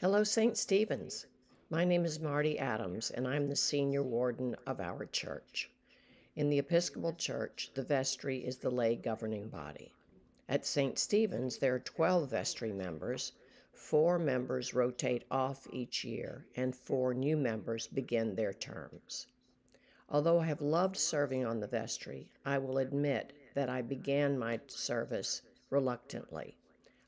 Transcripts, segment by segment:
Hello, St. Stephen's. My name is Marty Adams, and I'm the senior warden of our church. In the Episcopal Church, the vestry is the lay governing body. At St. Stephen's, there are 12 vestry members. Four members rotate off each year, and four new members begin their terms. Although I have loved serving on the vestry, I will admit that I began my service reluctantly.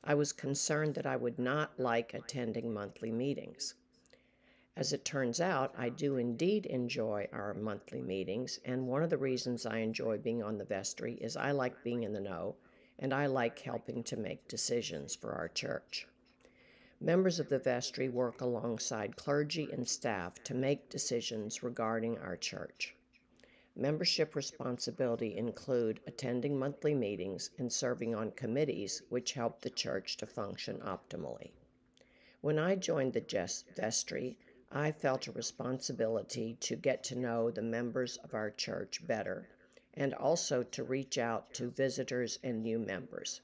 I was concerned that I would not like attending monthly meetings. As it turns out, I do indeed enjoy our monthly meetings, and one of the reasons I enjoy being on the vestry is I like being in the know and I like helping to make decisions for our church. Members of the vestry work alongside clergy and staff to make decisions regarding our church. Membership responsibility include attending monthly meetings and serving on committees which help the church to function optimally. When I joined the vestry, I felt a responsibility to get to know the members of our church better and also to reach out to visitors and new members.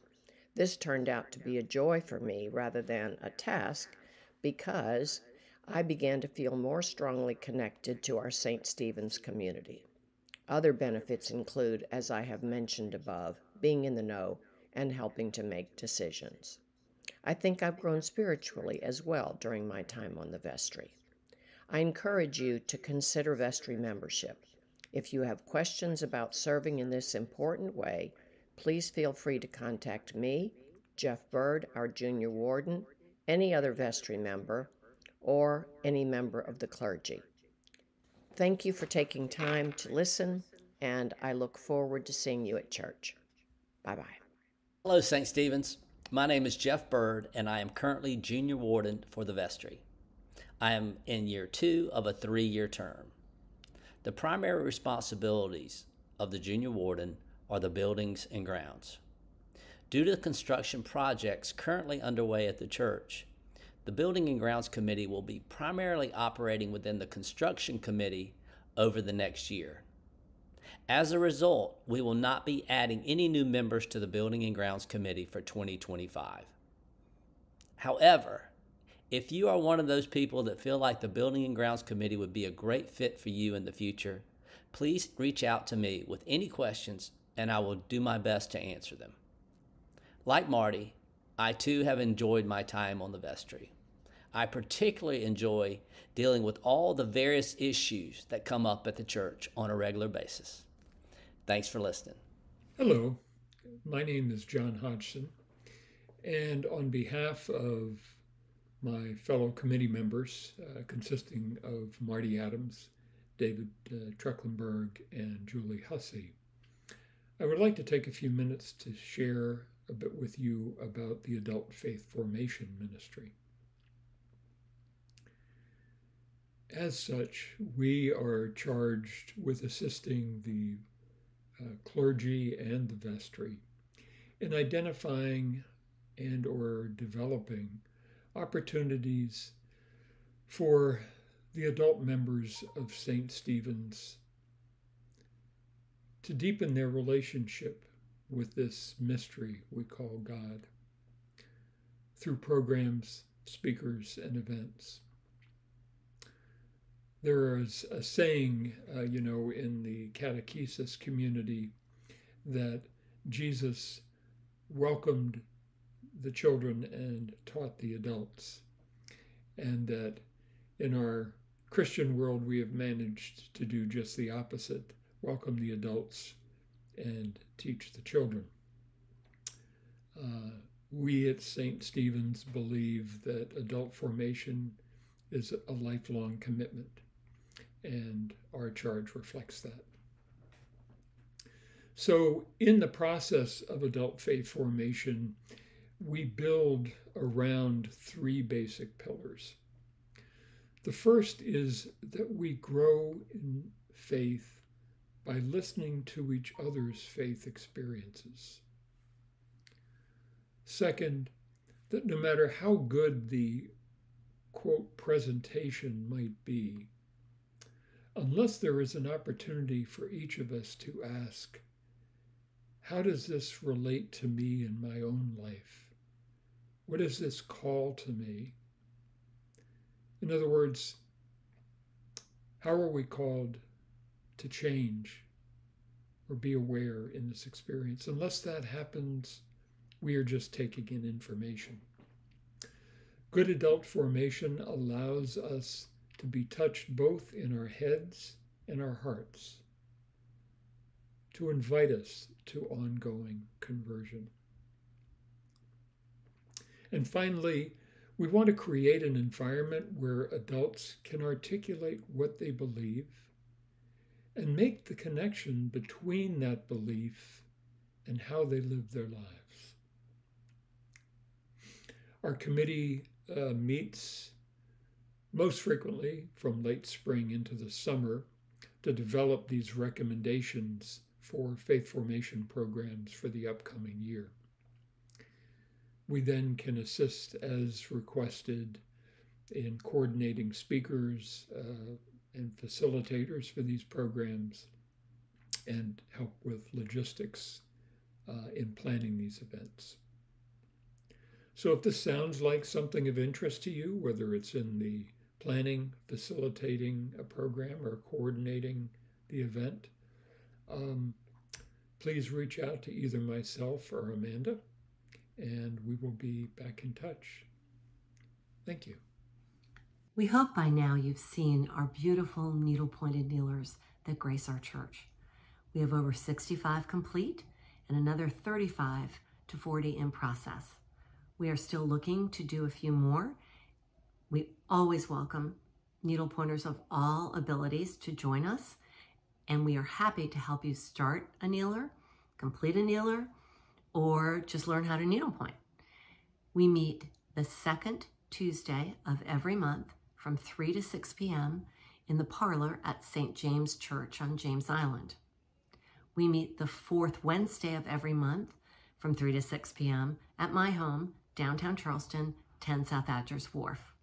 This turned out to be a joy for me rather than a task because I began to feel more strongly connected to our St. Stephen's community. Other benefits include, as I have mentioned above, being in the know and helping to make decisions. I think I've grown spiritually as well during my time on the vestry. I encourage you to consider vestry membership. If you have questions about serving in this important way, please feel free to contact me, Jeff Bird, our junior warden, any other vestry member, or any member of the clergy. Thank you for taking time to listen, and I look forward to seeing you at church. Bye bye. Hello, St. Stephen's. My name is Jeff Bird, and I am currently junior warden for the vestry. I am in year two of a three year term. The primary responsibilities of the junior warden are the buildings and grounds. Due to construction projects currently underway at the church, the Building and Grounds Committee will be primarily operating within the Construction Committee over the next year. As a result, we will not be adding any new members to the Building and Grounds Committee for 2025. However, if you are one of those people that feel like the Building and Grounds Committee would be a great fit for you in the future, please reach out to me with any questions and I will do my best to answer them. Like Marty, I too have enjoyed my time on the vestry. I particularly enjoy dealing with all the various issues that come up at the church on a regular basis. Thanks for listening. Hello, my name is John Hodgson, and on behalf of my fellow committee members, uh, consisting of Marty Adams, David uh, Trecklenberg, and Julie Hussey, I would like to take a few minutes to share a bit with you about the Adult Faith Formation Ministry. As such, we are charged with assisting the uh, clergy and the vestry in identifying and or developing opportunities for the adult members of St. Stephen's to deepen their relationship with this mystery we call God through programs, speakers, and events there is a saying, uh, you know, in the catechesis community that Jesus welcomed the children and taught the adults. And that in our Christian world, we have managed to do just the opposite welcome the adults and teach the children. Uh, we at St. Stephen's believe that adult formation is a lifelong commitment and our charge reflects that. So, in the process of adult faith formation, we build around three basic pillars. The first is that we grow in faith by listening to each other's faith experiences. Second, that no matter how good the quote presentation might be, unless there is an opportunity for each of us to ask, how does this relate to me in my own life? What does this call to me? In other words, how are we called to change or be aware in this experience? Unless that happens, we are just taking in information. Good adult formation allows us to be touched both in our heads and our hearts, to invite us to ongoing conversion. And finally, we want to create an environment where adults can articulate what they believe and make the connection between that belief and how they live their lives. Our committee uh, meets most frequently from late spring into the summer to develop these recommendations for faith formation programs for the upcoming year. We then can assist as requested in coordinating speakers uh, and facilitators for these programs and help with logistics uh, in planning these events. So, if this sounds like something of interest to you, whether it's in the planning, facilitating a program, or coordinating the event, um, please reach out to either myself or Amanda, and we will be back in touch. Thank you. We hope by now you've seen our beautiful needle pointed kneelers that grace our church. We have over 65 complete and another 35 to 40 in process. We are still looking to do a few more. We always welcome needle pointers of all abilities to join us, and we are happy to help you start a kneeler, complete a kneeler, or just learn how to needlepoint. We meet the second Tuesday of every month from 3 to 6 p.m. in the parlor at St. James Church on James Island. We meet the fourth Wednesday of every month from 3 to 6 p.m. at my home, downtown Charleston, 10 South Adgers Wharf.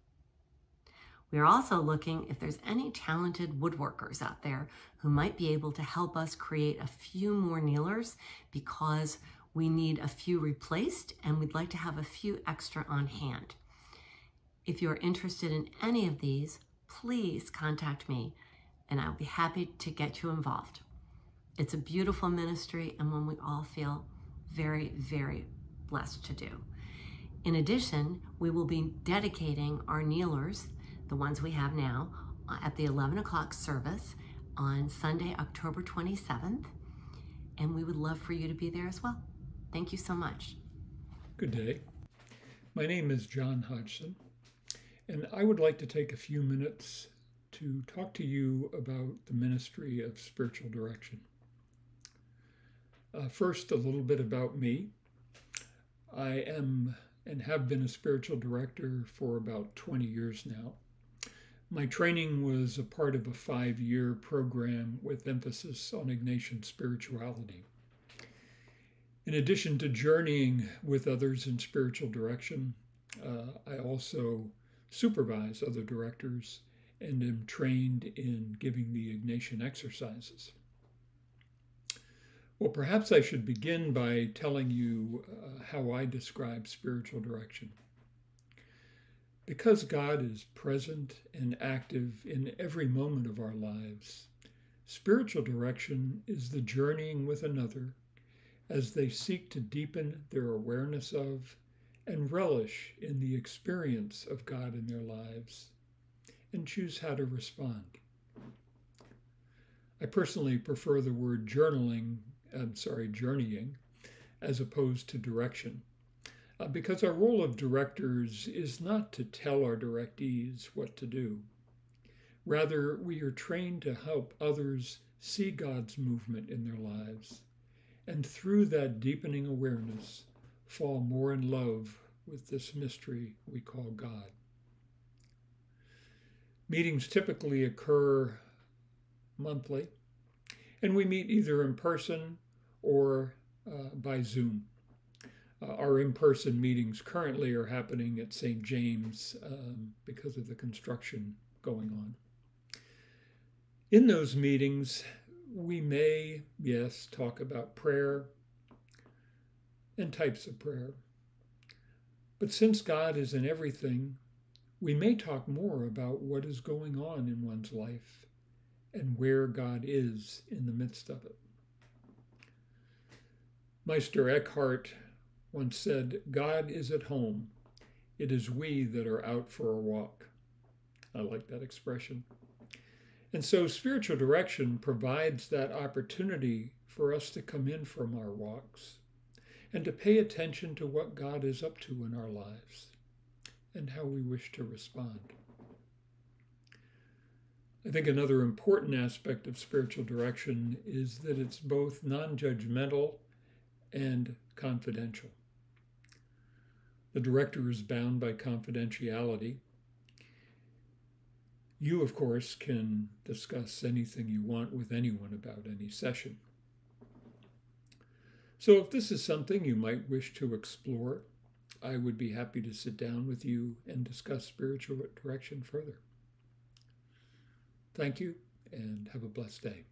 We are also looking if there's any talented woodworkers out there who might be able to help us create a few more kneelers because we need a few replaced and we'd like to have a few extra on hand. If you're interested in any of these, please contact me and I'll be happy to get you involved. It's a beautiful ministry and one we all feel very, very blessed to do. In addition, we will be dedicating our kneelers, the ones we have now, at the 11 o'clock service on Sunday, October 27th. And we would love for you to be there as well. Thank you so much. Good day. My name is John Hodgson, and I would like to take a few minutes to talk to you about the ministry of spiritual direction. Uh, first, a little bit about me. I am and have been a spiritual director for about 20 years now. My training was a part of a five year program with emphasis on Ignatian spirituality. In addition to journeying with others in spiritual direction, uh, I also supervise other directors and am trained in giving the Ignatian exercises. Well, perhaps I should begin by telling you uh, how I describe spiritual direction. Because God is present and active in every moment of our lives, spiritual direction is the journeying with another as they seek to deepen their awareness of and relish in the experience of God in their lives and choose how to respond. I personally prefer the word journaling, I'm sorry, journeying, as opposed to direction, uh, because our role of directors is not to tell our directees what to do. Rather, we are trained to help others see God's movement in their lives and through that deepening awareness, fall more in love with this mystery we call God. Meetings typically occur monthly, and we meet either in person or uh, by Zoom. Uh, our in person meetings currently are happening at St. James um, because of the construction going on. In those meetings, we may, yes, talk about prayer and types of prayer. But since God is in everything, we may talk more about what is going on in one's life and where God is in the midst of it. Meister Eckhart once said, God is at home. It is we that are out for a walk. I like that expression. And so spiritual direction provides that opportunity for us to come in from our walks and to pay attention to what God is up to in our lives and how we wish to respond. I think another important aspect of spiritual direction is that it's both non judgmental and confidential. The director is bound by confidentiality. You, of course, can discuss anything you want with anyone about any session. So, if this is something you might wish to explore, I would be happy to sit down with you and discuss spiritual direction further. Thank you and have a blessed day.